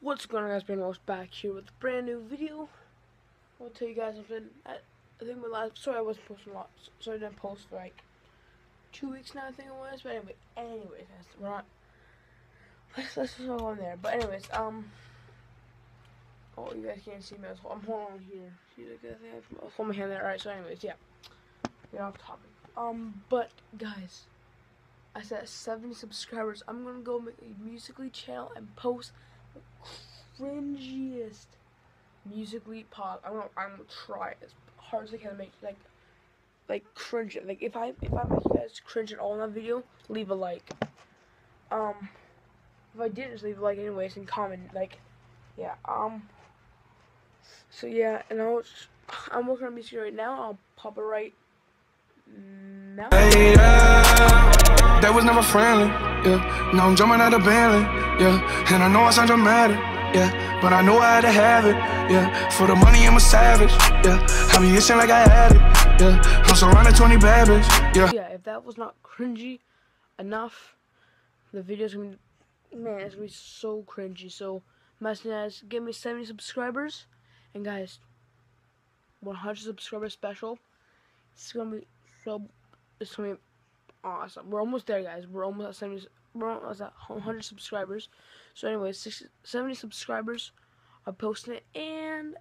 What's going on guys, Brayden Walsh back here with a brand new video. I'll tell you guys something. I, I think my last, sorry I wasn't posting a lot, so I didn't post for like two weeks now I think it was, but anyway, anyways, we're not, let's, let's just go on there, but anyways, um, oh you guys can't see me, I'm holding on here, see like I think I hold my hand there, alright, so anyways, yeah, get off topic, um, but guys, I said 70 subscribers, I'm gonna go make a Musical.ly channel and post cringiest Musical.ly pop. I'm gonna I'm gonna try as hard as I can to make like like cringe like if I if I make you guys cringe at all in that video, leave a like. Um if I didn't just leave a like anyways and comment like yeah, um so yeah, and I'll I'm working on music right now, I'll pop it right now. Hey, that was never friendly, yeah. Now I'm jumping out of Bentley yeah. And I know I sound dramatic, yeah. But I know I had to have it, yeah. For the money, I'm a savage, yeah. I be itching like I had it, yeah. I'm surrounded 20 bad yeah. Yeah, if that was not cringy enough, the video's gonna be, man, it's gonna be so cringy. So, message guys, give me 70 subscribers, and guys, 100 subscriber special. It's gonna be so, it's gonna be awesome. We're almost there, guys. We're almost at 70 bro, I was at 100 subscribers. So anyway, 60, 70 subscribers. I'm posting it and